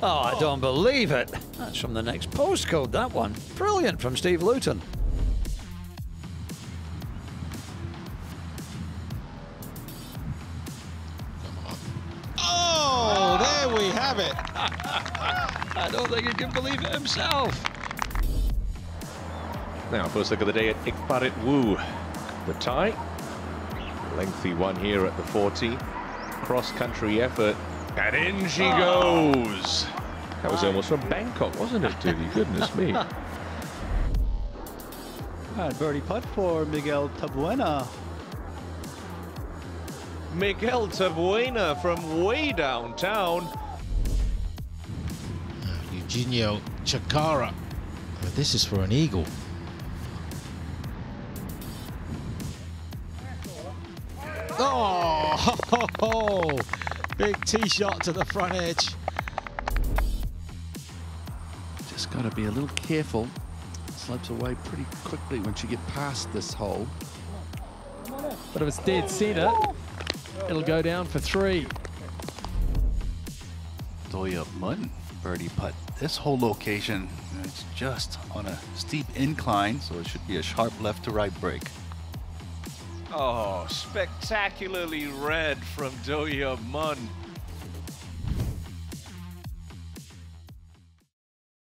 Oh, I don't believe it. That's from the next postcode, that one. Brilliant from Steve Lewton. Oh, there we have it. I don't think he can believe it himself. Now, first look of the day at Ekpharit Wu. The tie. Lengthy one here at the 40. Cross-country effort. And in she goes. That was almost from Bangkok, wasn't it, Diddy? Goodness me. And birdie putt for Miguel Tabuena. Miguel Tabuena from way downtown. Eugenio Chacarra. Oh, this is for an eagle. Oh, ho, ho, ho. Big tee shot to the front edge. Just got to be a little careful. Slopes away pretty quickly once you get past this hole. But if it's dead centre, it'll go down for three. Doyeob Mutton birdie putt. This whole location, it's just on a steep incline, so it should be a sharp left to right break. Oh, spectacularly read from Doyeob Mun.